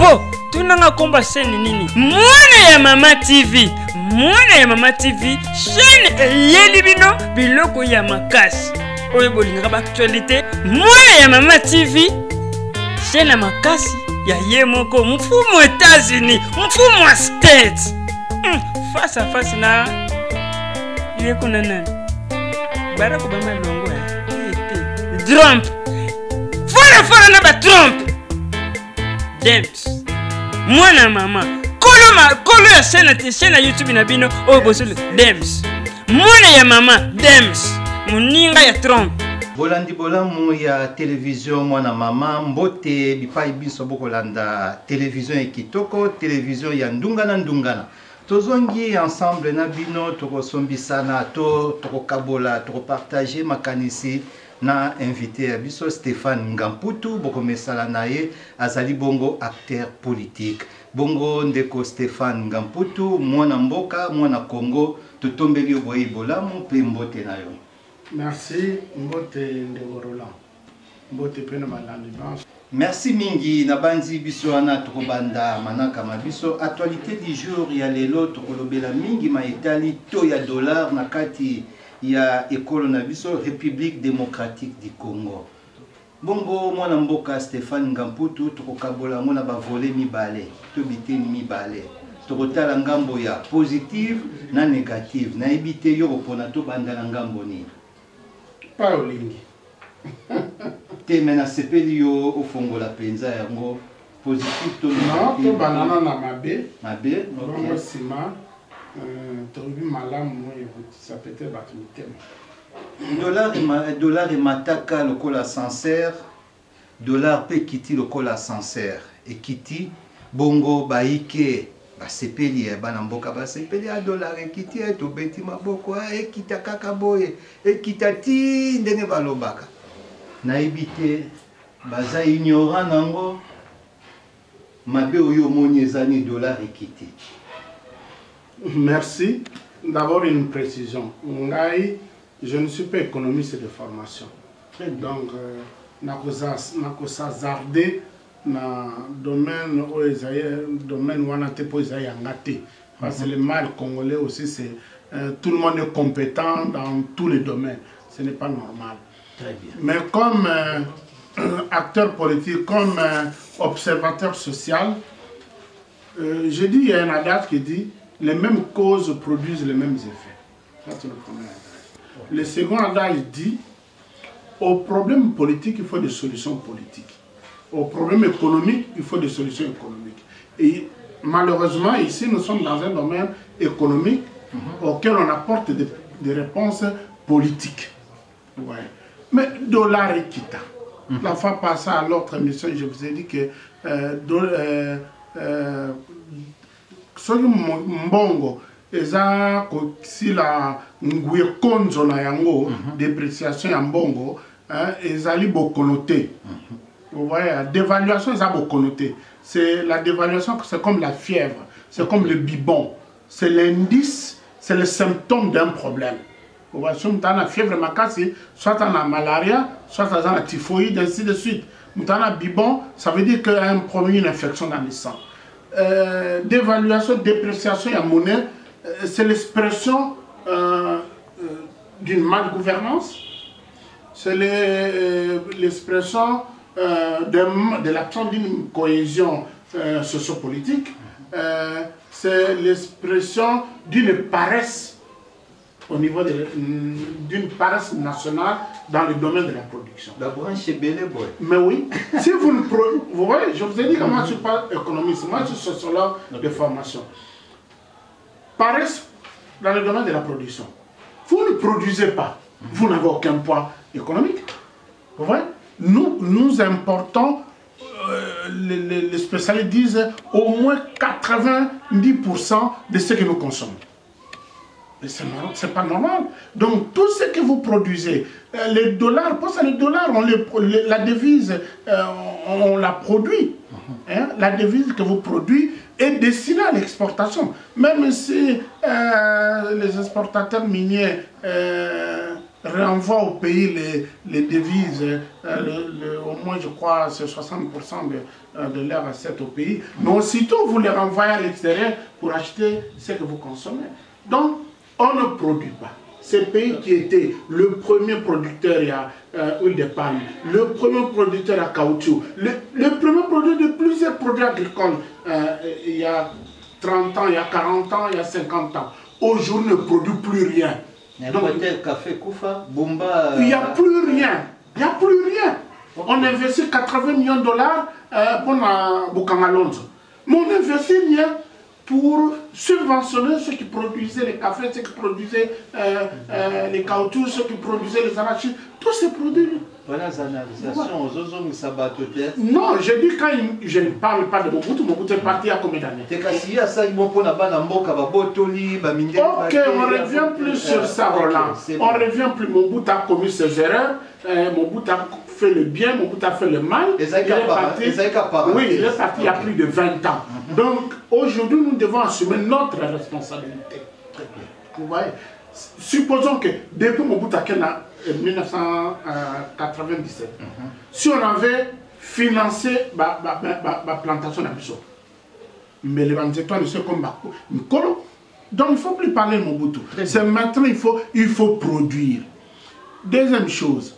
bo tunanga komba seni nini? Mwana ya mama tv mwana ya mama tv chaine eyeli bino biloko ya makasi. Oyo bolingaka baactualité mwana ya mama tv chaine ya makasi ya ye moko. Mfumu etats-unis mfumu wa state mm, face à face na ye kuna nani barako bamalongo te trump. Farafara na batrump dems. Mwana mama. Kolo, kolo ya chaîne chaîne ya youtube na bino oyo bosolo dems. Mwana ya mama dems. Moninga ya trump bolandi bolamu ya televizio mwana mama. Mbote bipai biso bokolanda televizio ya kitoko televizio ya ndungana ndungana. Tozongi ensemble na bino tokosombisana to tokokabola tokopartage makanisi na invité ya biso stéphane ngamputu. Bokomesala na ye azali bongo acteur politique. Bongo ndeko stéphane ngamputu mwana mboka mwana congo. Totombeli yo boyei bolamu mpe mbote na yo. Merci mbote ndeko roland. Mbote mpe na balandi banso merci mingi nabandi biso wana tokobanda manakama biso. Actualité du jour ya lelo tokolobela mingi maetali to ya dollar na kati ya ekolo na biso république démocratique du congo. Bongo mwana mboka stéphane ngamputu tokokabola yango na bavole mibale to biteni mibale. Tokotala ngambo ya positive na négative. Nayebi te yo kopona tobanda na ngambo nini? Pa olingi te me nasepeli yo ofongola mpenza yango positive to tobanana na mabe. Mabe nsima toyebi malamu ekotisa pete bato mitema dollar ema- dollar emataka lokola sincere dollar mpe ekiti lokola sincere ekiti bongo bayike basepeli ya bana mboka basepeli ya dollar ekiti ye tobeti maboko "Ah, ekita kaka boye ekita ti ndenge balobaka nayebi te baza ignorant nango. Mabe oyo omoni ezani dollar ekiti merci. D'abord une précision. Ngai je ne suis pas économiste de formation. Donc euh, nakosazarde na domaine oyo ezali domaine wana te mpo ezali yanga te parce que le mal congolais aussi c'est euh, tout le monde est compétent dans tous les domaines. Ce n'est pas normal. Très bien. Mais comme euh, acteur politique, comme euh, observateur social, euh, j'ai dit, il y a un adage qui dit les mêmes causes produisent les mêmes effets. Ça, c'est le premier adage. Le second adage dit aux problèmes politiques, il faut des solutions politiques. Aux problèmes économiques, il faut des solutions économiques. Et malheureusement, ici, nous sommes dans un domaine économique auquel on apporte des, des réponses politiques. Ouais. Mais dollar et kita. La fois passée à l'autre émission, je vous ai dit que euh, do- euh, euh, soki mbongo eza kosila nguye konzo na yango dépréciation ya mbongo hein, ezali bokono te. Vous voyez la dévaluation eza bokono te. C'est la dévaluation c'est comme la fièvre c'est comme le bibon. C'est l'indice c'est le symptôme d'un problème. Vous voyez so moto aza na fièvre makasi soit aza na malaria soit aza na typhoïde ainsi de suite. Moto aza na bibon ça veut dire qu'il y a un problème une infection dans le sang euh, d'évaluation, dépréciation et monnaie, euh, c'est l'expression euh, d'une malgouvernance, c'est le- l'expression de, de l'absence d'une cohésion sociopolitique, c'est l'expression d'une paresse au niveau de- d'une paresse nationale dans le domaine de la production. babranche ebele boye Mais oui, si vous ne Vous voyez, je vous ai dit que moi je ne suis pas économiste, moi je suis sociologue de formation. Paresse dans le domaine de la production. Vous ne produisez pas, vous n'avez aucun poids économique. Vous voyez? Nous, nous importons, euh, les, les- les spécialistes disent, au moins 90% de ce que nous consommons. Mais c'est pas normal. Donc tout ce que vous produisez, euh, les dollars, parce que les dollars, on les la devise, euh, on, on la produit. Hein, La devise que vous produisez est destinée à l'exportation. Même si euh, les exportateurs miniers euh, renvoie au pays les, les devises, le- le- au moins je crois c'est 60% de, de leur assiette au pays, mais aussitôt vous les renvoyez à l'extérieur pour acheter ce que vous consommez. Donc on ne produit pas. Ces pays qui étaient le premier producteur à euh, huile de palme, le premier producteur à caoutchouc, le, le premier producteur de plusieurs produits agricoles euh, il y a 30 ans, il y a 40 ans, il y a 50 ans, aujourd'hui ne produit plus rien. Donc, N'importe café Koufa, Bomba. il n'y a plus rien. Il n'y a plus rien. On investit 80 millions de dollars euh, pour la Bukangalonzo. Mais on investit rien pour subventionner ceux qui produisaient les cafés, ceux qui produisaient euh, euh, les caoutchoucs, ceux qui produisaient les arachides. Tous ces produits. Voilà, zanalisation. Non, j'ai dit quand il- je ne parle pas de Mobutu, Mobutu est parti a combien d'années bamindele Ok, on revient plus sur ça, Roland. On revient plus. Mobutu a commis ses erreurs. Euh, Mobutu a fait le bien, Mobutu a fait le mal. Et ça, Il est parti. ça, Oui, il est parti il y a plus de 20 ans. Donc, aujourd'hui, nous devons assumer notre responsabilité. Vous voyez Supposons que depuis Mobutu a quitté en 1997, si on avait financé la plantation d'Abisso, mais les banzettois ne sont comme Bakou. Donc il ne faut plus parler de Mobutu. C'est maintenant il faut, il faut produire. Deuxième chose,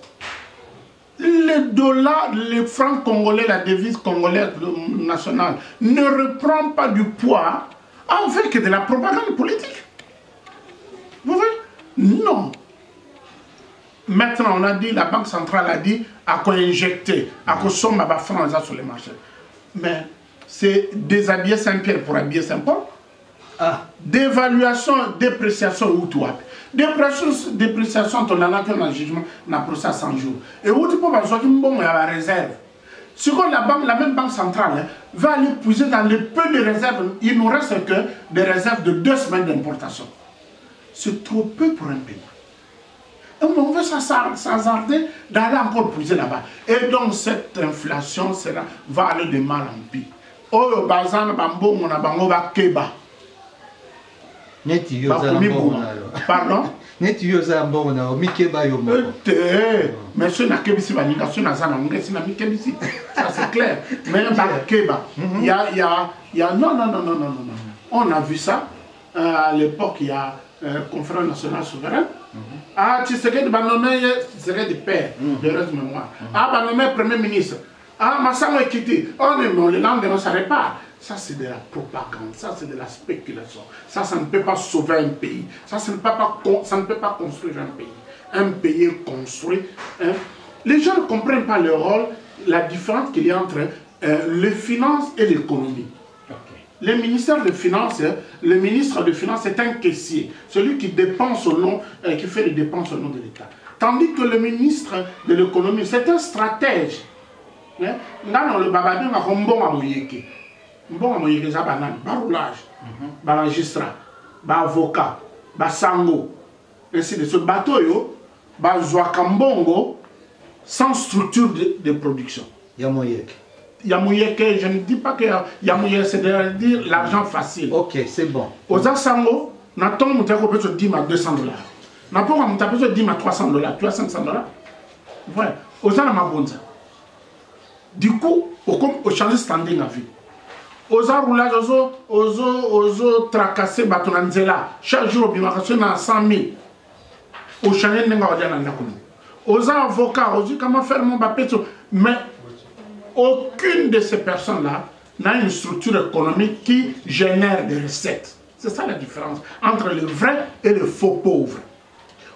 le dollar, le franc congolais, la devise congolaise nationale ne reprend pas du poids avec de la propagande politique. Vous voyez? Non. Maintenant, on a dit, la Banque centrale a dit, à quoi injecter, à quoi somme à francs sur les marchés. Mais c'est déshabiller Saint-Pierre pour habiller Saint-Paul. Ah Dévaluation, dépréciation ou tout. Dépréciation, dépréciation, on a qu'un jugement, on a procès à 100 jours. Et où tu peux voir qu'il y a la banque, la même banque centrale va aller puiser dans le peu de réserves, il nous reste que des réserves de deux semaines d'importation. C'est trop peu pour un pays. Et on veut s'hasarder d'aller encore puiser là-bas. Et donc cette inflation sera, va aller de mal en pire. Oyo bazana bambo mona bango ba keba. neti yo pardon? Neti yo ozala mbongo na yo mikeba yo moko te mais so nakebisi baninga so naza na ngesi na mikebisi ça c'est clair. Mais bakeba mhm. ya ya ya non non non non non non on a vu ça euh, à l'époque il y a euh, conférence nationale souveraine. Mm -hmm. ah tshisekedi banomé ye tshisekedi père mm -hmm. de reste mémoire. Mm -hmm. ah banomé premier ministre. Ah masango ekiti on est le lendemain ça repart ça, c'est de la propagande, ça, c'est de la spéculation. Ça, ça ne peut pas sauver un pays. Ça, ça ne peut pas, con- ça ne peut pas construire un pays. Un pays est construit. hein. Les gens ne comprennent pas le rôle, la différence qu'il y a entre euh, les finances et l'économie. Le ministère des Finances, le ministre des Finances est un caissier, celui qui dépense au nom, euh, qui fait les dépenses au nom de l'État. Tandis que le ministre de l'économie, c'est un stratège. Hein? Mbongo ya moyeke mbongo ya moyeke eza banani baroulage baregistrat baavocat basango ainsi de suite. Bato oyo bazwaka mbongo sans structure de, de production. Ya moyeke. Ya moyeke je ne dis pas que ya moyeke c'est de dire l'argent facile. Ok c'est bon. Oza sango na ntongo moto yako opesa odima 200 dollars. Na mpongo moto apesa odima 300 dollars tu as 500 dollars. Voilà. Oza na mabonza. Du coup okomi ochange standing ya vie oza roulage ozo ozo ozo tracasser bato na nzela. Chaque jour obimaka so na 100 000 ochange ndenge akodia na ndako nini oza avocat ozwi kama faire mo bapesi mais aucune de ces personnes-là n'a une structure économique qui génère des recettes. C'est ça la différence entre le vrai et le faux pauvre.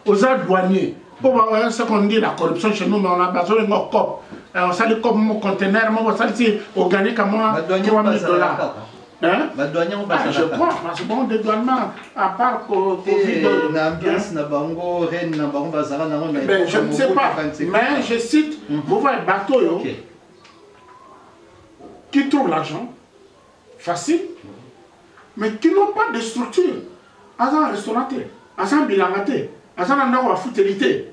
Aux douaniers, pour voir ce qu'on dit la corruption chez nous, mais on a besoin d'un cop. On s'allie comme mon conteneur, on s'allie organique à moi badouanier 3 000 bazalaka dollars. Hein? badouanier Ah, je bazalaka crois, parce que bon, dédouanement, à part qu'au te Covid. na hein? ambiance na bango reine na bango bazala nango na Ben, je ne sais pas, mais je cite, vous voyez, bateau, yo, Ok. qui trouvent l'argent facile, mais qui n'ont pas de structure. Aza restaurant te, aza bilanga te, aza na ndako bafuteli te,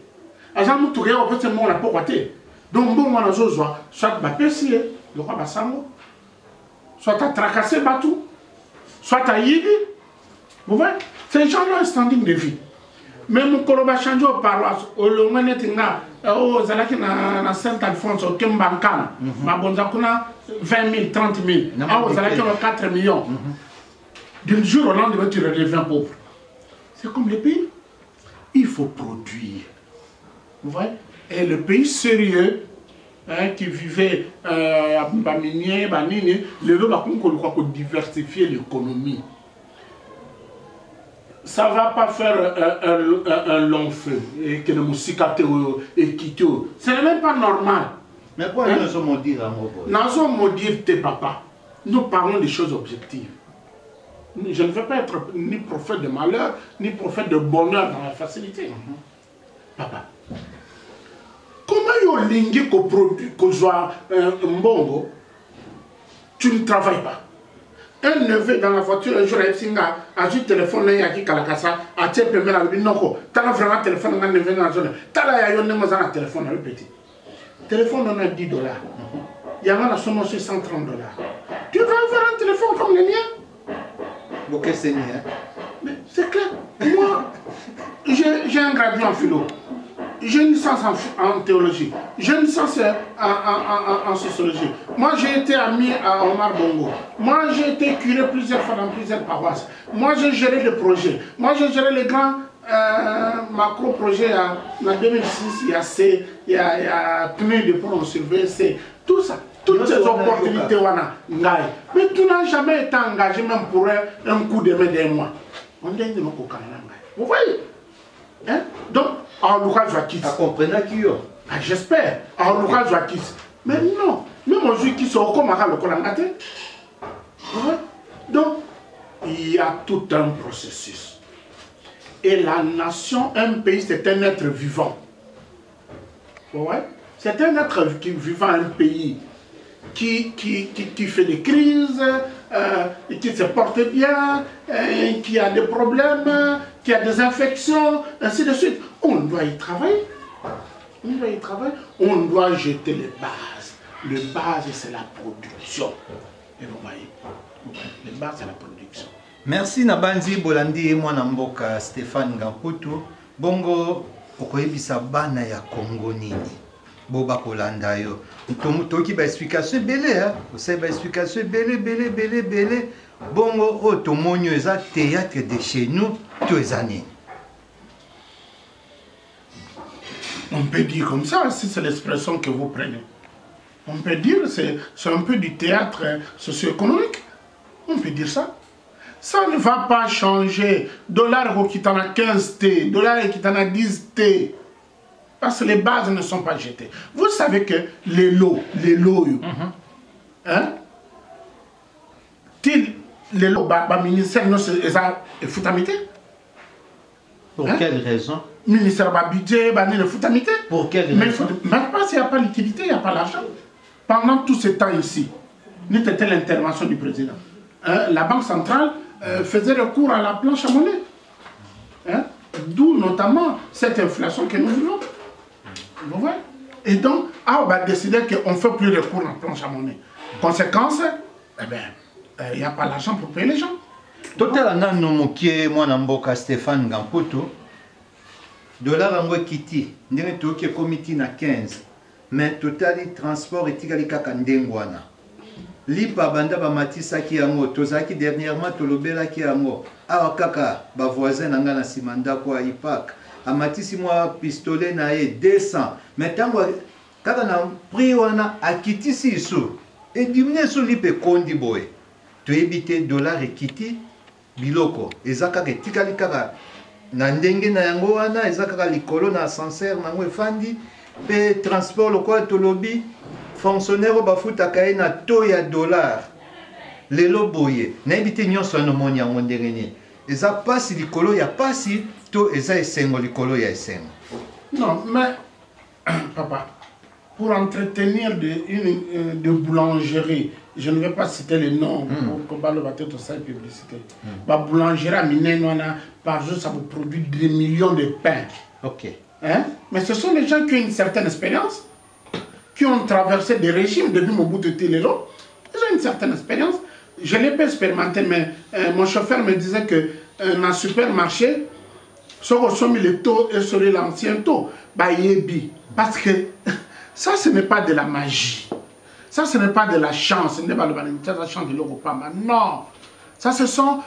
aza motuka ya kopesa mbongo na pokwa te. Donc mbongo wana azozwa soit bapesi ye lokwa basango, soit atracase bato, soit ayibi. Vous voyez? Ces gens-là ont un standing de vie. mais mokolo bachange o paroisse olongwe neti nga ozalaki na, na saint alphonse okemba nkana mabonza kuna 20 000 30 000 awa ozalaki na 4 millions. D'un jour au lendemain tu redeviens pauvre. C'est comme les pays il faut produire vous voyez et le pays sérieux hein, qui vivait euh, à baminier banini bakomi koluka kodiversifier l'économie ça va pas faire un, un, un, un long feu et que le moussika et quitte. Ce n'est même pas normal. Mais pourquoi hein? nous sommes maudits à Nous sommes maudits tes papas. Nous parlons des choses objectives. je ne veux pas être ni prophète de malheur, ni prophète de bonheur dans la facilité. Papa, comment yolingi ko produit ko soit euh, mbongo, tu ne travailles pas. Un neveu dans la voiture un jour à Epsinga, a du téléphone là qui kalakasa, a tiens permet la binoko. T'as vraiment téléphone dans neveu dans la zone. T'as là yayo ne mozana téléphone le petit. Téléphone on a 10 dollars. Yamana somme 130 dollars. Tu vas avoir un téléphone comme le mien hein? mais c'est clair moi j'ai un gradué en philo j'ai une licence en, théologie, j'ai une licence en, sociologie. Moi, j'ai été ami à Omar Bongo. Moi, j'ai été curé plusieurs fois dans plusieurs paroisses. Moi, j'ai géré des projets. Moi, j'ai géré les grands euh, macro-projets en 2006. Il y a C, il y a, il y a PNU de pont sur VC, tout ça. Toutes ces opportunités, wana, ngai. Mais tu n'as jamais été engagé même pour un, un coup de main d'un mois. On dit que Vous voyez? Hein? Donc, aoluka zwakisi akomprenaki yo? Ah, j'espère. Aoluka zwakisi mais non. Même ozwi kisi okomaka lokola nga te donc il y a tout un processus. Et la nation un pays c'est un être vivant. Ouais? c'est un être vivant un pays qui, qui, qui, qui fait des crises, euh, qui se porte bien, euh, qui a des problèmes, qui a des infections, ainsi de suite. On doit y travailler. On doit y travailler. On doit jeter les bases. Les bases, c'est la production. Et vous voyez, les bases, c'est la production. Merci Nabandi Bolandi mwana mboka Stéphane Gamputu. Bongo okoyebisa bana ya Kongo nini? Bo bakolanda yo toki baexplication ebele osali baexplication ebele ebele ebele ebele bongo oyo tomoni oyo eza théâtre de chez nous to eza nini On peut dire comme ça, si c'est l'expression que vous prenez. On peut dire c'est c'est un peu du théâtre socio-économique. On peut dire ça. Ça ne va pas changer. Dollar qui t'en a 15 T, dollar qui t'en a 10 T. Parce que les bases ne sont pas jetées. Vous savez que les lots, les lots, mm -hmm. hein? Les lots, le ministère, non, c'est foutamité. Pour hein? quelle raison? Ministère, bah, budget, bah, le foutamité. Pour quelle Mais raison? Même pas s'il n'y a pas liquidité, il n'y a pas l'argent. Pendant tout ce temps ici, n'était l'intervention du président. Hein? La Banque centrale euh, faisait recours à la planche à monnaie. Hein? D'où notamment cette inflation que nous vivons. Vous voyez Et donc, ah, on va décider qu'on ne fait plus recours à la planche à monnaie. Conséquence, eh bien, il euh, n'y a pas l'argent pour payer les gens. totala nano mokie mwana mboka stéphane ngamputu dollar yango ekiti ndenge toyoki ekomi ntina 15 mais totali transport etikali kaka ndenge wana lipa banda bamatisaki yango. Tozalaki dernièrement tolobelaki yango. Awa kaka bavoisin na ngai na nsima ndako ya ipak amatisi mwa pistolet na ye 200 me ntango kaka na prix wana akitisi isu. Edimine esu lipe ekondi boye. Toyebi te dollar ekiti biloko. Eza kaka etikali kaka na ndenge na yango wana eza kaka likolo na ascenseur nango efandi. Mpe transport lokola tolobi fonctionnaire oyo bafutaka ye na to ya dollar. Lelo boye. Nayebi te nyonso wana omoni yango ndenge nini. Eza pasi likolo ya pasi to eza esengo likolo ya esengo? Non mais papa pour entretenir de, une, euh, de boulangerie je ne vais pas citer le nom mm. pour baloba te tosali publicité mm. baboulangerie ya minene wana par jour ça vous produit des millions de pains ok hein? mais ce sont les gens qui ont une certaine expérience qui ont traversé des régimes depuis Mobutu Tilelo ils ont une certaine expérience je l'ai pas expérimenté mais euh, mon chauffeur me disait que euh, un supermarché soki osomi le taux esoli l'ancien taux. Bayebi parce que ça ce n'est pas de la magie. Ça ce n'est pas de la chance. Nde baloba ça chance eloko pamba non. Ça ce sont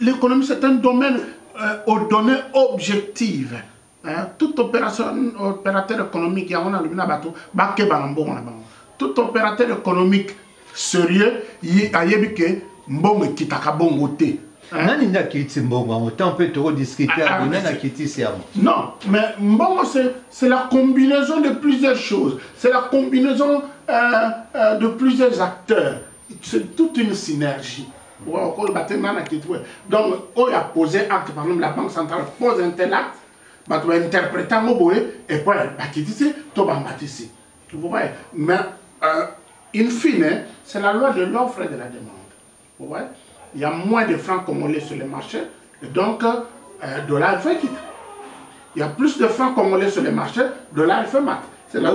l'économie c'est un domaine euh, aux données objectives. Hein? tout opération opérateur économique yango nalobi na bato bakeba na mbongo na bango. Tout opérateur économique sérieux ayebi ke mbongo ekitaka bongo te nani nde akiti mbongo yango? Tant mpe tokodiscute yango nani akitisi yango? Non mais mbongo c'est la combinaison de plusieurs choses. C'est la combinaison euh, euh, de plusieurs acteurs. C'est toute une synergie. Donc oyo apose acte par exemple la banque centrale pose un tel acte bato bainterprete yango boye epo bakitisi to bambatisi mais euh, in fine c'est la loi de l'offre et de la demande. Vous voyez il y a moins de francs congolais sur le marché, et donc euh, dollar fait quitte. Il y a plus de francs congolais sur le marché, dollar fait mat. C'est la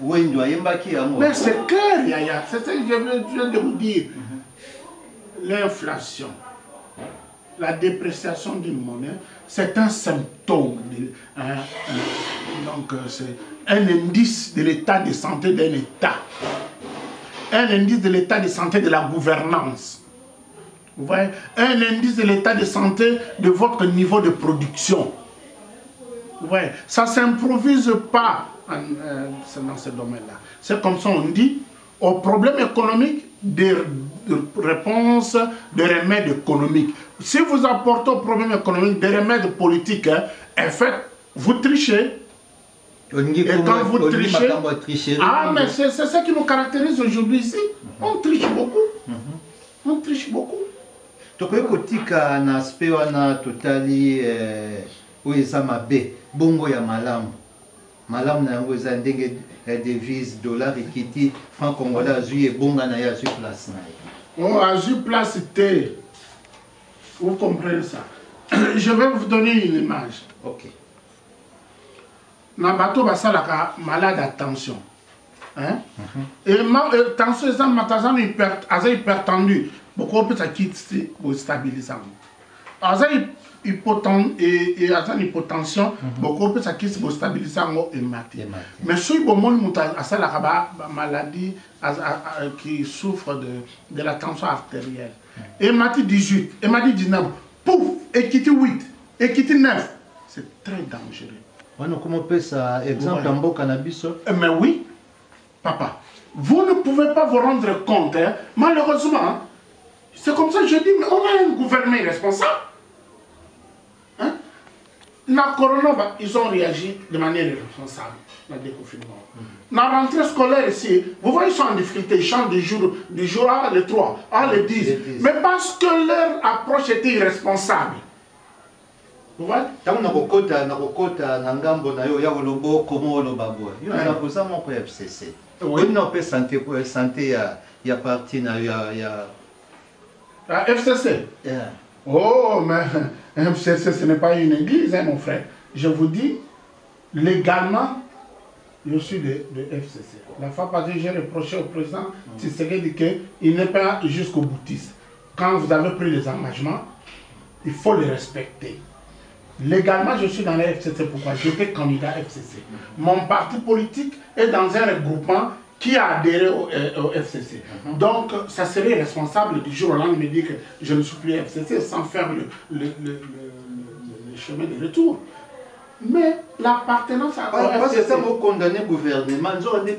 wendo ayembaki yango mais c'est clair. yaya c'est ce que je viens de vous dire. L'inflation la dépréciation d'une monnaie c'est un symptôme de, hein, hein, donc c'est un indice de l'état de santé d'un état un indice de l'état de santé de la gouvernance. Un indice de l'état de santé de votre niveau de production. Ça ne s'improvise pas euh, dans ce domaine-là. C'est comme ça on dit, aux problèmes économiques, des, réponses, des remèdes économiques. Si vous apportez aux problèmes économiques des remèdes politiques, hein, en fait, vous trichez. Et quand vous trichez, ah, mais c'est ça qui nous caractérise aujourd'hui ici. On triche beaucoup. On triche beaucoup. tokoki kotika na aspect wana totali eh, oyo eza mabe bongo ya malamu. Malamu na yango eza ndenge devise dollar ekiti franc congolais azwi ebonga na ye azwi place na ye. Oh, azwi place te. Vous comprenez ça? Je vais vous donner une image. Ok na bato basalaka malade ya tension eza moto aza hypertendu. Bokopesa kiti te bostabilize yango. Aza aza na hypotension bokopesa kiti bostabilize yango emati mais soki bomoni moto asalaka bamaladie qui souffre de, de la tension artérielle. Emati 18 emati 19 pouf ekiti 8 ekiti 9 c'est très dangereux wana okomopesa exemple ya mboka na biso? Mais oui papa. Vous ne pouvez pas vous rendre compte hein? malheureusement c'est comme ça que je dis mais on a un gouvernement responsable hein? la corona ils ont réagi de manière irresponsable la déconfinement. Mm. la rentrée scolaire ici vous voyez ils sont en difficulté ils changent du jour du jour à le 3 à le 10 mais parce que leur approche était irresponsable ntango nakokota nakokota na ngambo na yo ya koloba okoma oloba boye. Yo na koza moko ya fcc oyina ope sante sante ya ya parti na yo ya ya fcc oh mais fcc ce n'est pas une église hein, mon frère. Je vous dis légalement je suis de, de FCC. La fois passée, j'ai reproché au président Tshisekedi qu'il n'est pas jusqu'au boutiste. Quand vous avez pris les engagements, il faut les respecter. Légalement, je suis dans la FCC. Pourquoi? J'étais candidat FCC. Mon parti politique est dans un regroupement qui a adhéré au, euh, au FCC. Mhm. Donc, ça serait responsable du jour au lendemain de me dire que je ne suis plus FCC sans faire le, le, le, le chemin de retour. Mais l'appartenance à Parce que ça, vous condamnez le gouvernement. Nous avons dit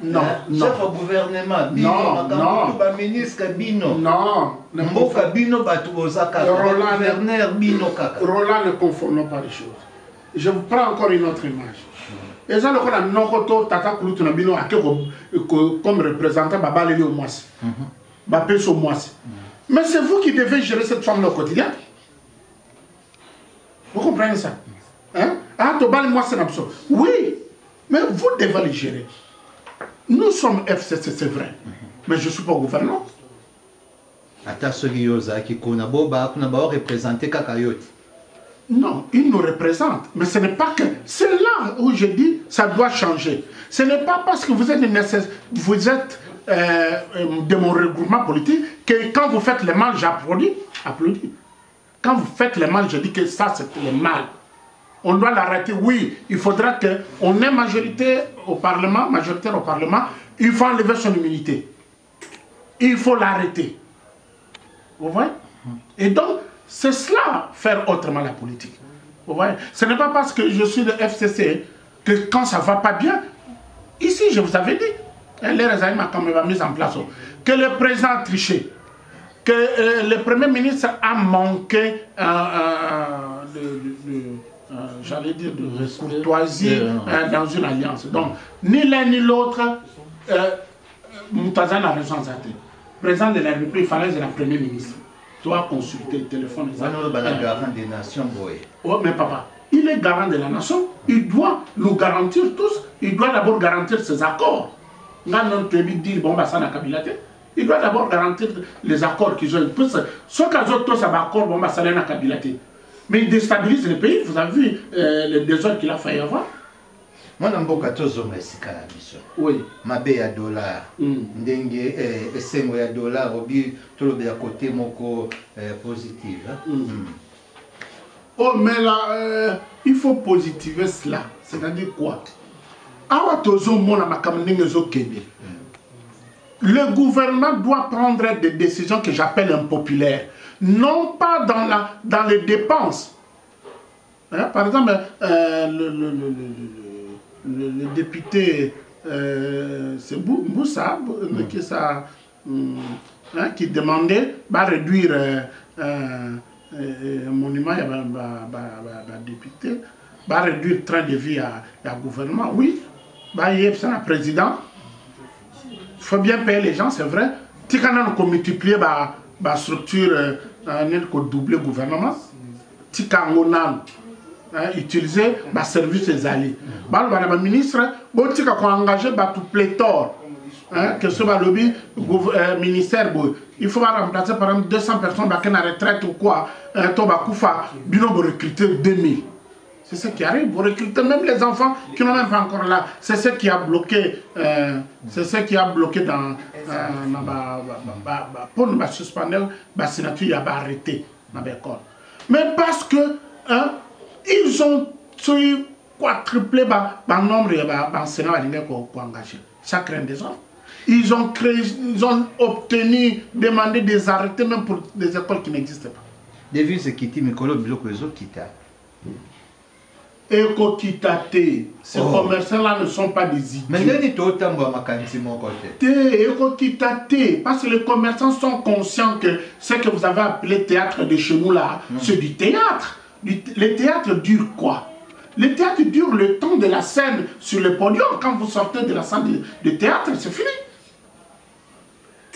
non, non. chef ya gouvernement bino makambo baministre bino. Mboka bino bato boza kaka. Gouverneur bino kaka. Roland ne confondons pas les choses. Je vous prends encore une autre image. Eza lokola noko to tata kulutu na bino ake comme représentant babaleli o mwasi. Bapesi o mwasi. Mais c'est vous qui devez gérer cette femme là au quotidien. Vous comprenez ça? Hein? ah tobali mwasi na biso oui mais vous devez le gérer Nous sommes FCC, c'est vrai, mais je ne suis pas te non il nous représente mais ce n'est pas que c'est là où je dis ça doit changer ce n'est pas parce que vous êtes nécessaire vous êtes euh, de mon regroupement politique que quand vous faites le mal, j'applaudis. Applaudis. Quand vous faites le mal, je dis que ça, c'est le mal. On doit l'arrêter. Oui, il faudra qu'on ait majorité au Parlement, majoritaire au Parlement. Il faut enlever son immunité. Il faut l'arrêter. Vous voyez? Et donc, c'est cela, faire autrement la politique. Vous voyez? Ce n'est pas parce que je suis de FCC que quand ça ne va pas bien, ici, je vous avais dit, hein, les m'a quand même mis en place, que le président a triché, que euh, le Premier ministre a manqué euh, euh, j'allais dire, de courtoisie dans une alliance. Donc, ni l'un ni l'autre, Moutazan a raison, Le président de la République, il fallait le Premier ministre doit consulter, téléphone. le garant des nations, Oh, mais papa, il est garant de la nation. Il doit nous garantir tous. Il doit d'abord garantir ses accords. Bah, il doit d'abord garantir les accords qu'ils ont. Ce qu'ils ont tous accords, bon, bah, ça Mais il déstabilise le pays. Vous avez vu euh, le désordre qu'il a failli avoir. mwana mboka tozonga esika na biso oui. mabe ya dollar mm. ndenge eh, esengo ya dollar obi tolobela kote moko eh, positive mm. Mm. oh mais là euh, il faut positiver cela c'est-à-dire quoi awa tozomona makambo ndenge ezokende le gouvernement doit prendre des décisions que j'appelle impopulaires non pas dans, la, dans les dépenses hein, par exemple euh, le, le, le, le le, le député, euh, c'est Boussa, mm. qui, ça, mm, hein, qui demandait bah, réduire euh, euh, euh monument, il y a un député, bah, réduire le train de vie à, à gouvernement. Oui, bah, il a un président. Il faut bien payer les gens, c'est vrai. Si on multiplié la bah, structure, neni kodouble gouvernement ti kango nanu utiliser baservice ezali baloba na baministre botika koengage bato plétore ke so balobi euh, ministère boye il faut baremplace par exemple 200 personnes bake na retraite ou quoi to bakufa bino borecruter 2000 c'est ce qui arrive. Vous recrutez même les enfants qui n'ont même pas encore là. C'est ce qui a bloqué, euh, c'est ce qui a bloqué dans, pour nous suspendre, la signature, a arrêté. Mais parce que, hein, ils ont quadruplé le nombre d'enseignants qui engagés. Ça crée des hommes. Ils ont, obtenu, demandé des arrêtés même pour des écoles qui n'existent pas. Devise Kiti Mikolo Biloko Kita. Ekokitate ces oh. commerçants là ne sont pas des idiots mais ndeni totambola makanisi moko te te ekokita te parce que les commerçants sont conscients que ce que vous avez appelé théâtre de chez nous là mm. c'est du théâtre le théâtre dure quoi? Le théâtre dure le temps de la scène sur le podium. Quand vous sortez de la salle de, de théâtre, c'est fini.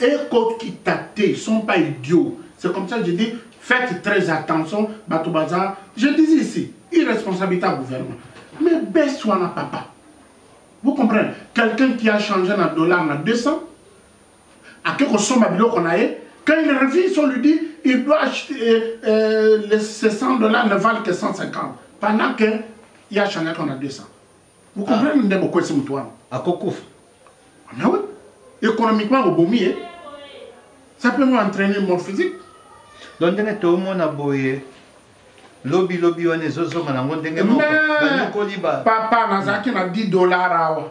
Et Kokitate, ils ne sont pas idiots. C'est comme ça que je dis, faites très attention. Je dis ici, irresponsabilité au gouvernement. Mais baisse-toi papa. Vous comprenez? Quelqu'un qui a changé un dollar à 200, à quelque chose qu'on a quand il revient, on lui dit, il doit acheter, euh, euh, ces 100 dollars ne valent que 150. Pendant qu'il y a changé qu'on a 200. Vous comprenez? Ah. pourquoi c'est toi À Kokouf Mais oui. Économiquement, au Bomi, ça peut entraîner mon physique. Donc, tout le monde a boyé. lobi lobi wana ezozonga nango ndenge mokobanyokoli papa nazalaki na 10 dollars awa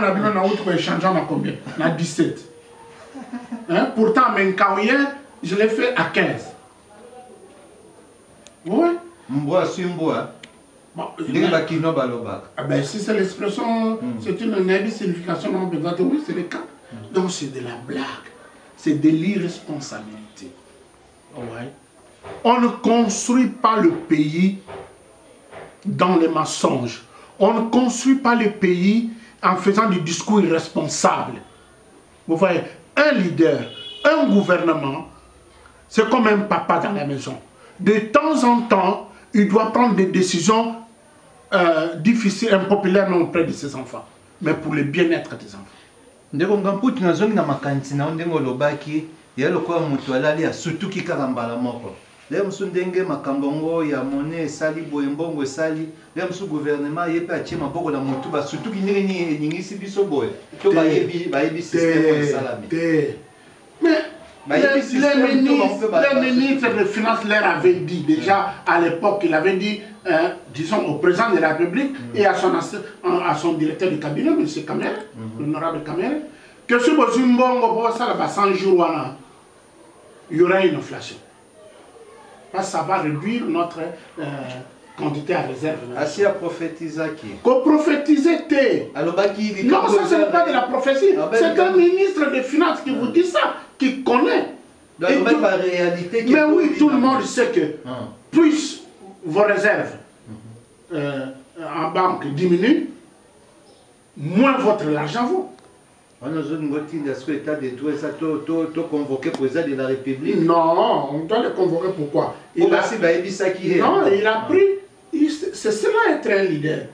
na bino nauti koéchange na combien? Na 17 Hein? Pourtant, Menkaoyen, je l'ai fait à 15. Oui. Si ah ben, si c'est l'expression, mm. c'est une signification, non, oui, c'est le cas. Mm. Donc c'est de la blague, c'est de l'irresponsabilité. On ne construit pas le pays dans les mensonges. On ne construit pas le pays en faisant des discours irresponsables. Vous voyez, un leader, un gouvernement, c'est comme un papa dans la maison. De temps en temps, il doit prendre des décisions euh, difficiles, impopulaires auprès de ses enfants, mais pour le bien-être des enfants. Ya lokola moto alali asutuki kaka mbala moko lelo mosusu ndenge makambo yango ya mone esali boye mbongo esali lelo mosusu gouvernement ye mpe atie maboko na motu basutuki ndenge nini eningisi biso boye? To Te. bayebi bayebi systeme oyo esalami Té. Mais il y a les, des systèmes, les tout, on ministres, peut battre les ministres des Finances leur avaient dit déjà à l'époque, il avait dit, hein, disons, au président de la République et à son, ass- à son directeur de cabinet, M. Kamere, l'honorable Kamere, que ce Bozumbongo, pour ça, là-bas, 100 jours, il y aura une inflation. Parce que ça va réduire notre euh, quantité à réserve. asi aprophétisaki Qu'on prophétisait, t'es. alobaki Non, ça, ce n'est pas de la prophétie. Ah ben, C'est un quand- ministre des Finances qui vous dit ça, qui connaît. Et Mais oui, tout le monde sait que Ah. plus vos réserves euh, en banque diminuent, moins votre argent vaut. Wana ozolinga otinda soki état de droit eza toconvoke président de la république Non, on doit le convoquer pourquoi po il a, basi bayebisaki ye Non, il a pris. il- C'est cela être un leader.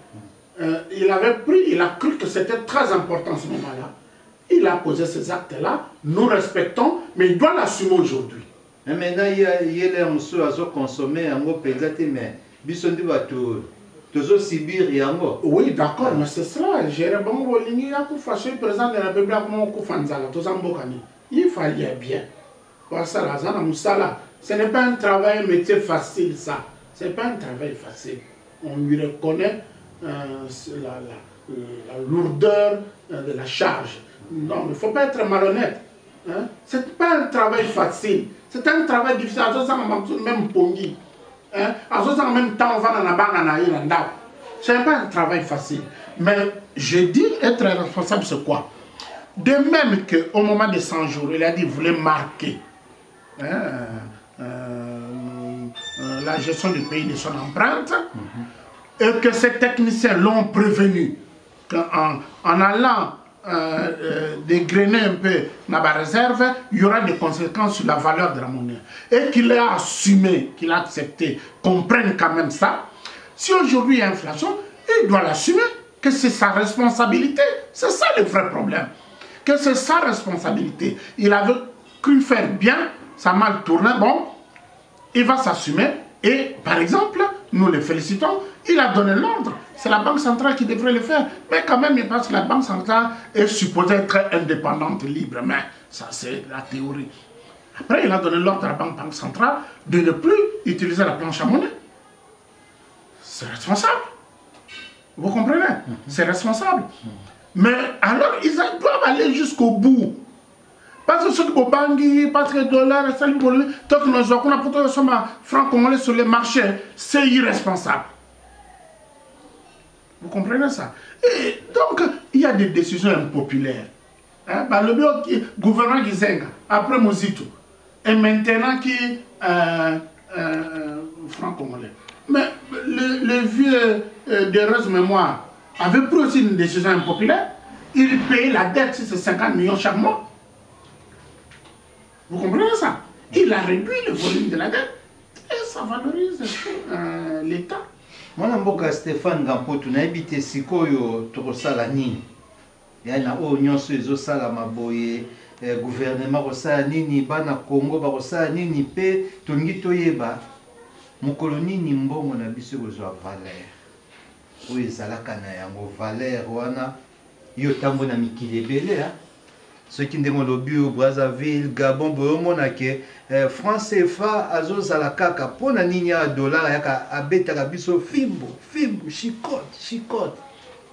Euh, il avait pris, il a cru que c'était très important ce moment-là. Il a posé ces actes-là, nous respectons, mais il doit l'assumer aujourd'hui. Maintenant ye lere mosusu azokonsome yango mpenza te mais biso nde bato tozosibir yango Oui, d'accord, mais c'est cela. Jérémy Bolingi a fait le président de la République a Fanzala, tous en Bokani. Il fallait bien. Pour ça, la zone Moussala, ce n'est pas un travail, un métier facile, ça. Ce n'est pas un travail facile. On lui reconnaît euh, la, la- la lourdeur euh, de la charge. Non, il ne faut pas être malhonnête. Hein? Ce n'est pas un travail facile. C'est un travail difficile. Ce moment, Même Pongi. Hein? Moment, même temps, on va dans la. Ce n'est pas un travail facile. Mais je dis être responsable, c'est quoi? De même qu'au moment des 100 jours, il a dit qu'il voulait marquer hein, euh, euh, la gestion du pays de son empreinte, et que ces techniciens l'ont prévenu qu'en en allant euh, euh, dégrainer un peu dans la réserve, il y aura des conséquences sur la valeur de la monnaie. Et qu'il a assumé, qu'il a accepté, qu'on prenne quand même ça. Si aujourd'hui il y a inflation, il doit l'assumer, que c'est sa responsabilité. C'est ça le vrai problème. Que c'est sa responsabilité. Il avait cru faire bien, ça mal tourné, bon, il va s'assumer et, par exemple, nous le félicitons, il a donné l'ordre. C'est la Banque centrale qui devrait le faire. Mais quand même, il pense que la Banque centrale est supposée être indépendante, libre. Mais ça, c'est la théorie. Après, il a donné l'ordre à la Banque, Banque centrale de ne plus utiliser la planche à monnaie. C'est responsable. Vous comprenez? C'est responsable. Mais alors, ils doivent aller jusqu'au bout. Parce que ceux qui ont parce que dollar, tant que nous avons pour le franc congolais sur les marchés, c'est irresponsable. Vous comprenez ça? Et donc, il y a des décisions impopulaires. Hein? Bah, le gouvernement qui zenga, après Mozito, et maintenant qui euh, euh, franc congolais. Mais le, vieux euh, d'heureuse mémoire avait pris aussi une décision impopulaire. Il payait la dette, c'est 50 millions chaque mois. Vous comprenez ça? Il a réduit le volume de la dette et ça valorise euh, l'État. Mwana mboka stéphane gampotu nayebi te sikoyo tokosala nini? Ya na oyo nyonso ezosalama boye eh, gouvernement kosala nini bana congo bakosala nini mpe tolingi toyeba. Mokolo nini mbongo na biso ekozwa valeur? Oyo ezalaka na yango valeur wana yo ntango na mikili ebele ah. soki ndenge olobi brazzaville gabon boye omona ke eh, franc CFA azozala kaka. Mpona nini ya dollar yaka? Abetaka biso fimbo fimbo chicote chicote.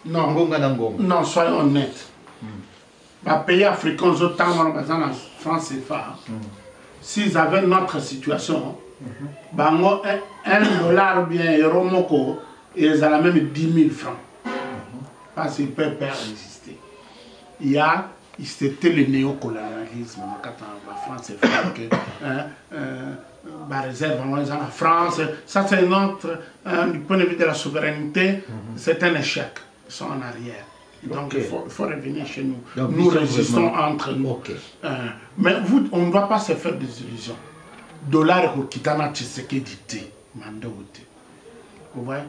Non. Ngonga na ngonga. Non soyons honnête mm. bapays africains ozotanga wana baza na franc CFA mm. s'ils avaient notre situation mm -hmm. bango un, un dollar bien euro moko ezala même 10 000 francs. Mm -hmm. parce qu'il peut pas résister. Il y a c'était le néocolonialisme quand la France est FA, que, hein, euh, la réserve en la France, ça c'est notre, hein, du point de vue de la souveraineté, c'est un échec. Ils sont en arrière. Donc il, faut, il faut revenir chez nous. Donc, nous résistons vraiment- entre nous. Euh, mais vous, on ne doit pas se faire des illusions. Dollar kitana Tshisekedi. Vous voyez?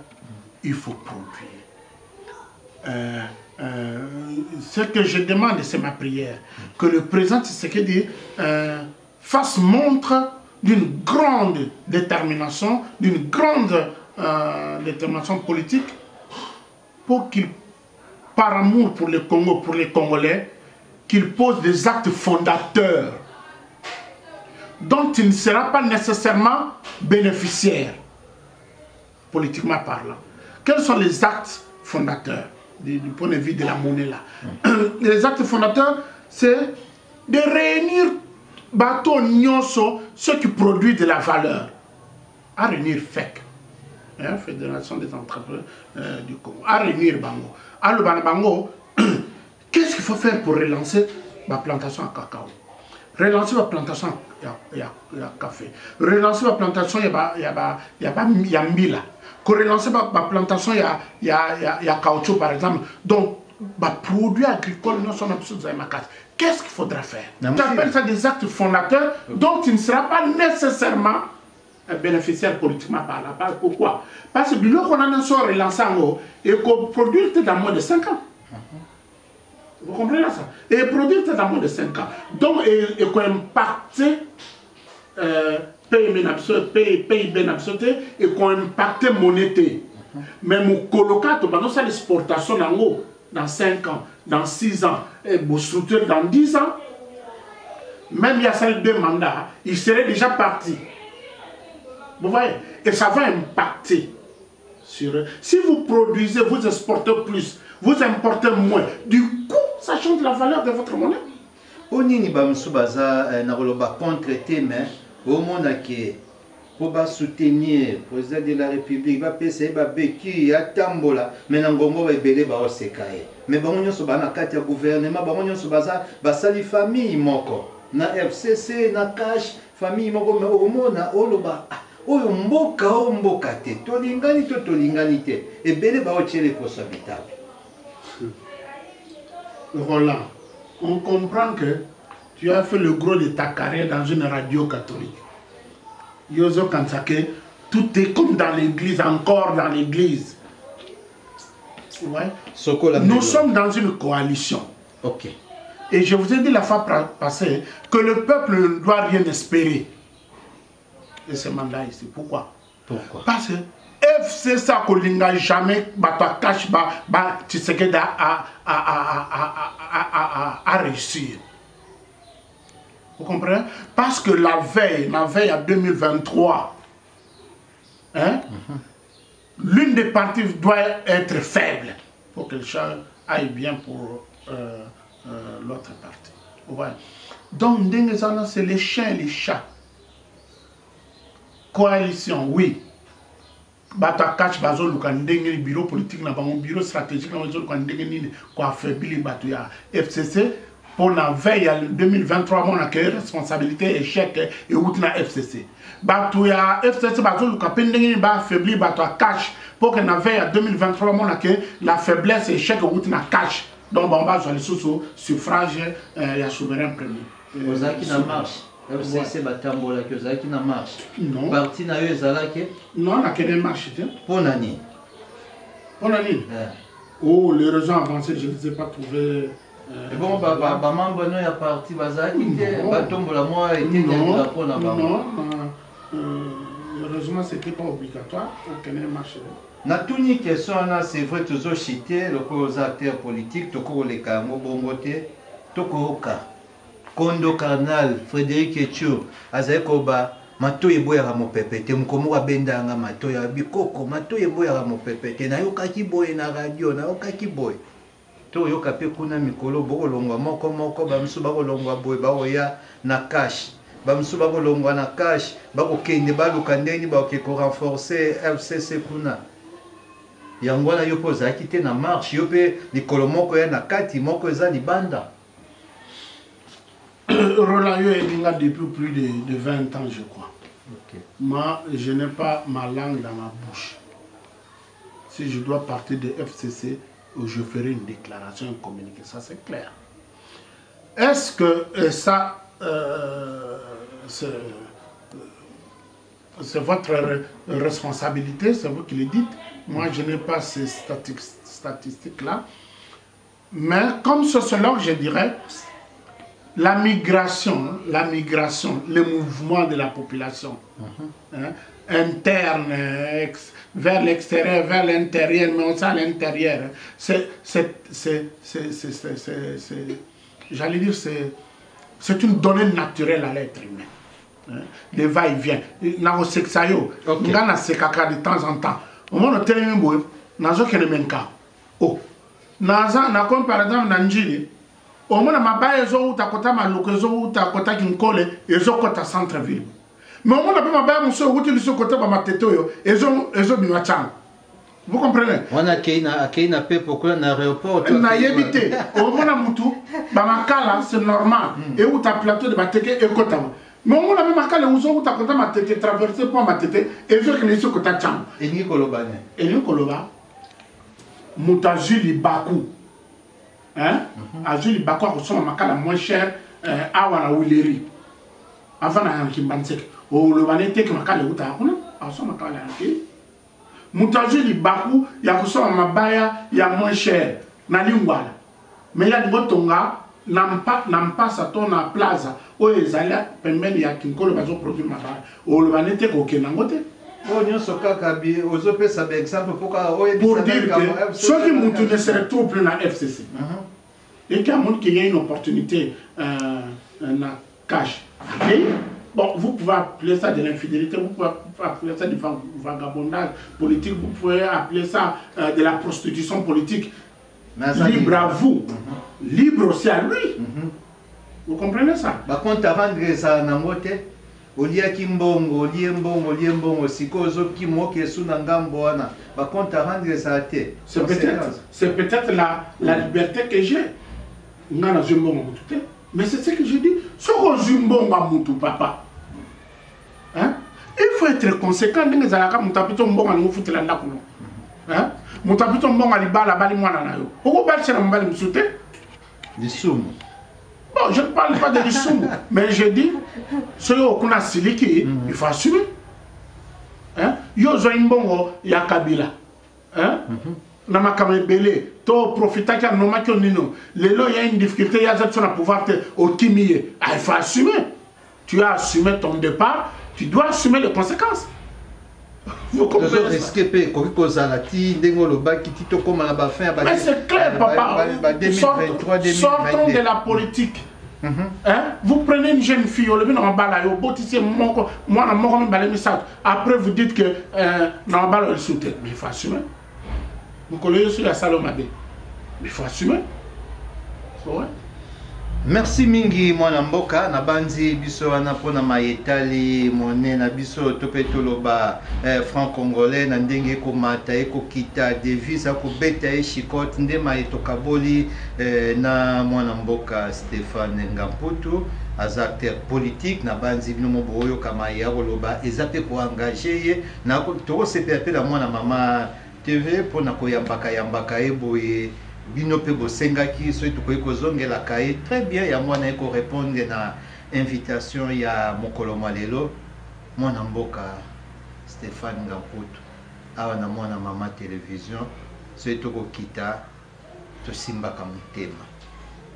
Il faut produire. Euh, ce que je demande, c'est ma prière, que le président Tshisekedi euh, fasse montre d'une grande détermination, d'une grande euh, détermination politique pour qu'il, par amour pour le Congo, pour les Congolais, qu'il pose des actes fondateurs dont il ne sera pas nécessairement bénéficiaire, politiquement parlant. Quels sont les actes fondateurs? Du, point de vue de la monnaie là. Les actes fondateurs, c'est de réunir bateau nyonso, ceux qui produisent de la valeur, à réunir FEC, hein, Fédération des entrepreneurs euh, du Congo, à réunir Bango. À le Bango, qu'est-ce qu'il faut faire pour relancer la plantation à cacao? relance baplantation ya, ya, ya kafe relance baplantation ya, ba, ya, ba, ya, ba, ya mbila korelance baplantation ya, ya, ya, ya cautio par exemple donc baproduit agricole nyonso na biso tozali makasi qu'est ce qu'il faudra faire j'appelle ça des actes fondateurs dont tu ne seras pas nécessairement bénéficiaire politiquement parlant par pourquoi parce que biloko wana nyonso relance yango ekoproduire te dans moins de 5 ans mm -hmm. Vous comprenez ça? Et produire dans moins de 5 ans. Donc, et, qu'on impacte euh, PIB et qu'on impacte monété. Mais mon colocat, c'est l'exportation en haut dans 5 ans, dans 6 ans, et vous structure dans 10 ans, même il y a celle deux mandats, il serait déjà parti. Vous voyez? Et ça va impacter sur eux. Si vous produisez, vous exportez plus, vous importez moins, du coup, ça change la valeur de votre monnaie. onini bamosusu baza eh, na koloba contre te mais omona ke mpo basoutenir président de la république bapesa ye babeki atambola me na ngongo ebele baoseka ye. Me bango nyonso baa na kati ya gouvernement bango nyonso baza basali famille moko. Na fcc na cash famille moko. Me omona oloba ah, oyo mboka o mboka te. Tolingani to tolingani te. Ebele baotie liposo ya bitabo Roland, on comprend que tu as fait le gros de ta carrière dans une radio catholique. Yozo Kansake, tout est comme dans l'église, encore dans l'église. Ouais. Nous sommes dans une coalition. Ok. Et je vous ai dit la fois passée que le peuple ne doit rien espérer de ce mandat ici. Pourquoi? Pourquoi? Parce que FC ça n'a jamais bata cash ba ba Tshisekedi a réussir. Vous comprenez? Parce que la veille, la veille à 2023, hein, l'une des parties doit être faible pour que le chat aille bien pour euh, euh, l'autre partie. Voyez? Donc, c'est les chiens et les chats. Coalition, oui. Bato akashi bazoluka ndenge bureau politique na bango bureau stratégique na bango ezoluka ndenge nini? Koaffaiblir bato ya fcc la veille 2023 monaka responsabilité échec euti na fcc bato ya fcc bazoluka mpe ndenge nini? Baaffaiblir bato ya cash mpo ke na veille ya 2023 monaka la faiblesse échec euti na cash donc bango bazwa lisusu suffrage euh, ya souverain premier. Ozalaki na marche fcc batambolaki ozalaki na marche. Non. Parti na yo ezalaki non nakende marche te mpo na nini mpo na nini oh les raisons avancées je ne les ai pas trouvées ebongo bamembre no ya parti bazalaki te batombola mwa etenyakila mpona bango heureusement c'était pas obligatoire okende marche natuni question wana c'est vrai tozochite lokola oza acteur politique tokokoleka yango bongo te tokoyoka kondo carnal frédéric etio azali koba matoi eboyaka mopepe te. Moko moko abendanga matoi ya bikoko matoi eboyaka mopepe te. Nayokaki boye na radio nayokaki boye. Toyoka mpe kuna mikolo bokolongwa moko moko bamosusu bakolongwa boye bakoya na kashe bamosusu bakolongwa na kashe bakokende baluka ndeni bakoke korenforce fcc kuna. Yango wana yo mpe ozalaki te na marche yo mpe likolo moko ya na kati moko eza libanda Roland yo elinga depuis plus de, de 20 ans je crois okay. moi je n'ai pas ma langue dans ma bouche si je dois partir de fcc je ferai une déclaration, un communiqué. Ça, c'est clair. Est-ce que euh, ça, euh, c'est votre responsabilité, c'est vous qui le dites. Moi, je n'ai pas ces statistiques-là. Mais comme sociologue, je dirais la migration, la migration, le mouvement de la population hein, interne, ex- vers l'extérieur, vers l'intérieur, mais aussi à l'intérieur, c'est, c'est, j'allais dire, c'est, c'est une donnée naturelle à l'être humain. Hein, Le va-et-vient. nakosekisa yo Ok. nga nasekaka de temps en temps omona otelemi boye nazokende menka o naza nakomi par exemple na njili omona mabaya ezowuta kota maluku ezowuta kota kinkole ezokota centre ville mais omona mpe mabaya mosusu ewuti liso kota bamatete oyo ezo- ezobima ntango vous comprenez? Wana akei na mpepo kuna na aéroport nayebi na- te. Omona mutu bamakala c'est normal. Euta plateau de bateke ekotama mais omona mpe makala ezowuta kota matete traverse mpo matete ezokende liso kota ntango elingi koloba ne? Elingi koloba. Moto azwi libaku? Azwi libaku akosomba makala moins cher euh, awa na wileri avant na yanki mbanseke oloba ne teke makala eutaka kuna akosomba makala yanki moto azwi libaku ya kosomba mabaya ya moins cher na lingwala. Me ya libotonga na mpa- na mpasa to na plaza oyo ezali pembeni ya kinkolo bazoproduire mabaya. Oloba ne teke okende yango te pour dire que ceux qui mutu ne se retrouvent plus dans FCC Mhm. et qu'il y a une opportunité euh, na cash. Et, bon, vous pouvez appeler ça de l'infidélité, vous pouvez appeler ça du va- vagabondage politique, vous pouvez appeler ça euh, de la prostitution politique. Libre à vous, libre aussi à lui. Vous comprenez ça? Bakonte avendre ezala nango te oliaki mbongo olie mbongo olie mbongo sikoyo ozokima oki esu na ngambo wana bakonte avendre ezala te C'est peut-être c'est peut-être la, la liberté que j'ai. Nga na zwi mbongo mutu te. Mais c'est ce que je dis. Soko ozwi mbongo ya mutu papa. Hein? Il faut être conséquent ndenge ezalaka mutu apito mbongo alingi ofutela ndako no. Hein? Mutu apito mbongo alibala abali mwana na yo. Okobalisela mobali mosusu te. lisumu Bon, je ne parle pas de lisumu, mais je dis, soki okuna siliki, il faut assumer. Hein? Yo ozwai mbongo ya kabila. Hein? na makambo ebele to profitaki anomaki yo nino lelo ya une difficulté yaza biso na pouvoir te okimi ye Ah, il faut assumer tu as assumé ton départ tu dois assumer les conséquences risque mpe ekoki kozala ti ndenge olobaki ti tokóma na bafin mais c'est clair papa sortons de la politique mhm. Hein? Vous prenez une jeune fille, au levé en bas là, au botisier, moi, moi, moi, moi, Après, vous dites que euh, non, bas, le soutien. Mais il faut assumer. Vous collez sur la salle au Mais il faut assumer. C'est vrai. Merci mingi mwana mboka. Nabanzi biso wana mpona mayetali monene na biso to mpe toloba eh, franc congolais na ndenge ekomata ekokita devise akobeta ye chikote nde maye tokaboli eh, na mwana mboka stéphane ngamputu. Aza acteur politique na banzi bino mo boyoka maye akoloba eza mpe koengage ye. Tokosepela mpe na mwana mama tv mpona koyambaka yambaka ye boye bino mpe bosengaki soki tokoki kozongelaka ye très bien yango wana ye korépondre na invitation ya mokolo mwa lelo mwana mboka stéphane ngamputu awa na mwana mama télévision soki tokokita tosimbaka motema.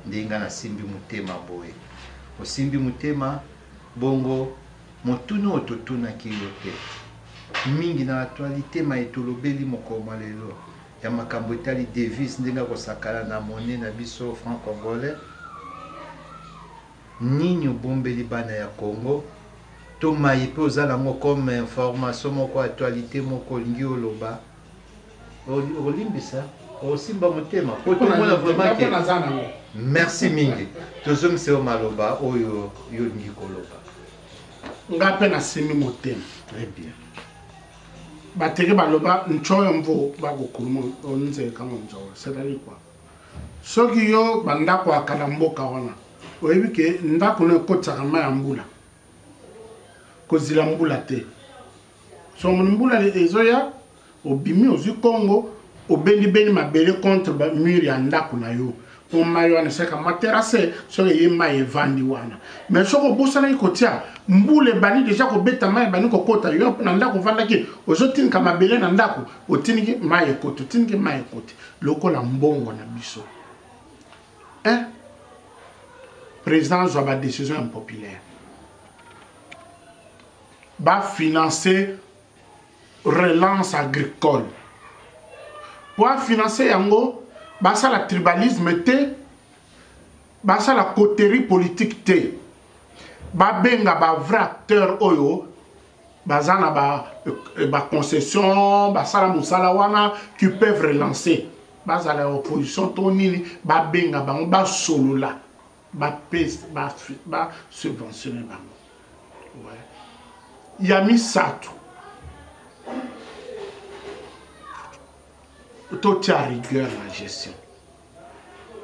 Ndenge nga nasimbi motema boye. Osimbi motema bongo motuna oyo totunaki yo te. Mingi na actualité ma etolobeli mokolo mwa lelo ya makambo etali devise ndenge akosakana na mone na biso franc congolais nini obombeli bana ya congo? To mayi mpe oza nango comme information moko actualité moko olingi oloba. Oli- olimbisa? Osimba motema. Po tomona vraiment ke naza nango merci mingi. Tozongisa yo maloba oyo yo olingi koloba. Nga mpe nasimbi motema. Très bien bateke baloba ntsoyo mvo bakokuluma onzekango nzolo c'est-à-dire quoi soki yo bandako ya kala mboka wana oyebi ndako no ekotisaka mai ya mbula. Kozila mbula te. Somoni mbula ezoya obimi ozwi kongo obendibeni mabele contre bamure ya ndako na yo. Mpo mai wana eseka materase soki eye mai evandi wana. Mais soki obosanaki kotia mbula ebandi deja kobeta mai ebandi kokota yo na ndako ovandaki ozotinika mabele na ndako otiniki mai ekoti otiniki mai ekoti lokola mbongo na biso. Eh? président azwa badécision impopulaire bafinance relance agricole. Po afinance yango basala tribalisme te basala coterie politique te. Babenga bavrai acteur oyo baza na baconcession ba basala mosala wana qui peuvent relancer. Bazala opposition to nini babenga bango basolola basubventionne bango. Ya misato toute ta rigueur la gestion.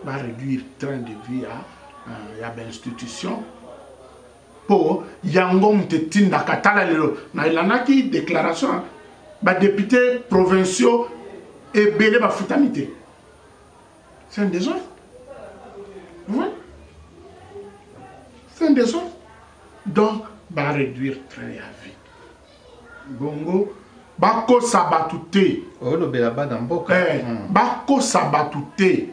Va réduire le train de vie à, à, à l'institution. Pour yango mtetinda katala lelo na ilanaki déclaration ba députés provinciaux et belé ba futamité. C'est un désordre. Vous voyez C'est un désordre. Donc, va réduire le train de vie. Bongo, bakosa bato te. Olobela bana mboka. Eh, bakosa bato te.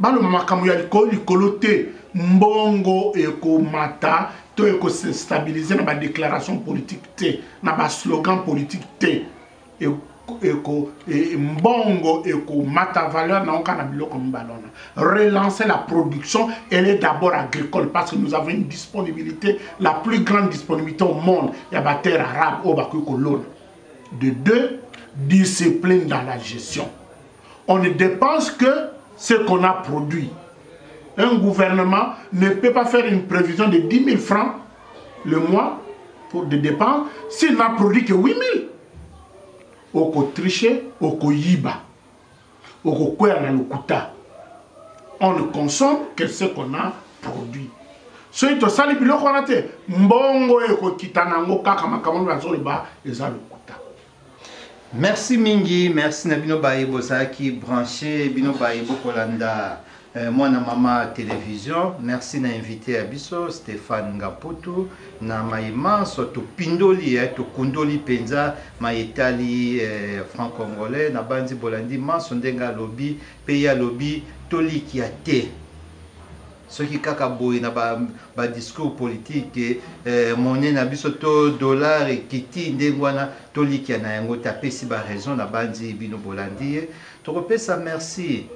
Baloba makambo ya likolo likolo te. Mbongo ekomata to ekostabilize na badéclaration politique te na baslogan politique te. Eko e, mbongo ekomata valeur nango kaka na biloko mibale wana. Relancer la production elle est d'abord agricole parce que nous avons une disponibilité la plus grande disponibilité au monde. Ya baterre arabe oyo bakoki kolona de deux discipline dans la gestion. On ne dépense que ce qu'on a produit. Un gouvernement ne peut pas faire une prévision de 10 000 francs le mois pour des dépenses s'il n'a produit que 8 000 okotriche okoyiba okokwea na lokuta on ne consomme que ce qu'on a produit. Soki tosali biloko wana te mbongo nango kaka makambo bazoloba eza lokuta merci mingi merci na bino baye bozalaki branché bino baye bokolanda. Euh, mwana mama télévision merci na invité ya biso stéphane ngaputu na mayema so topindoli eh, tokundoli mpenza mayetali eh, franc congolais na bandi bolandi manso ndenge alobi mpe ye alobi tolikia te soki kaka boye na badiscours ba politique eh, monnaie na biso to dollar ekiti ndenge wana tolikia na yango te apesi baraison na bandi bino bolandi. Ye tokopesa merci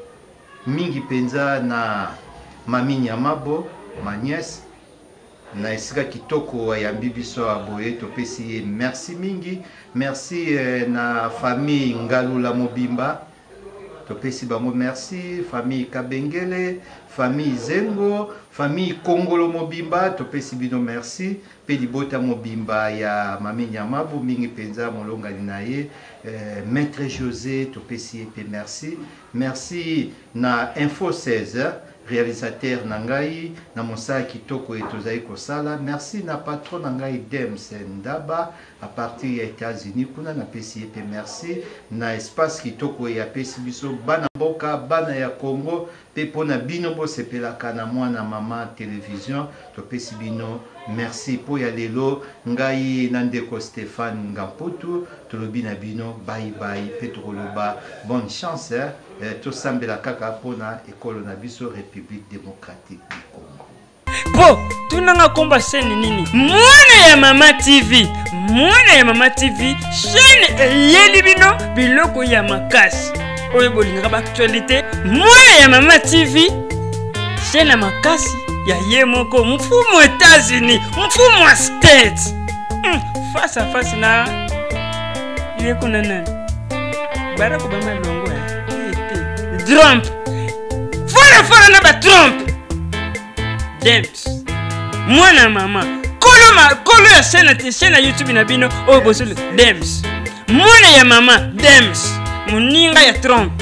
mingi mpenza na mami nyamabo manies na esika kitoko ayambi biso ya boye topesi ye merci mingi. Merci eh, na famille ngalula mobimba topesi bango merci famille kabengele famille zengo famille kongolo mobimba topesi bino merci. Mpe libota mobimba ya mami nyamabu mingi mpenza molongani na ye. Eh, maître josé topesi ye mpe merci. Merci na info 16 réalisateur na ngai na mosala kitoko ye tozali kosala. Merci na patron na ngai dems ndaba. A partir ya états-unis kuna napesi ye mpe merci. Na espace kitoko ye apesi biso bana congo. Mpe mpona bino bosepelaka na mama télévision. Topesi bino merci mpo ya lelo ngai na ndeko stéphane ngamputu tolobi na bino baibai mpe tokoloba bonne chance eh, tosambela kaka mpona ekolo na biso république démocratique du congo. Po tunanga komba shene nini? Mwana ya mama tv mwana ya mama tv shene eyeli bino biloko ya makasi. Oyo bolingaka baactualité mwana ya mama tv shene ya makasi ya ye moko mfumu états-unis mfumu wa state mm, face à face na ye kuna nani? Barako bamalongo ete trump. Folafala na batrump dems. Mwana mama. Kolo, ma, kolo ya te sena youtube na bino oyo bosolo dems. Mwana ya mama dems. Moninga ya trump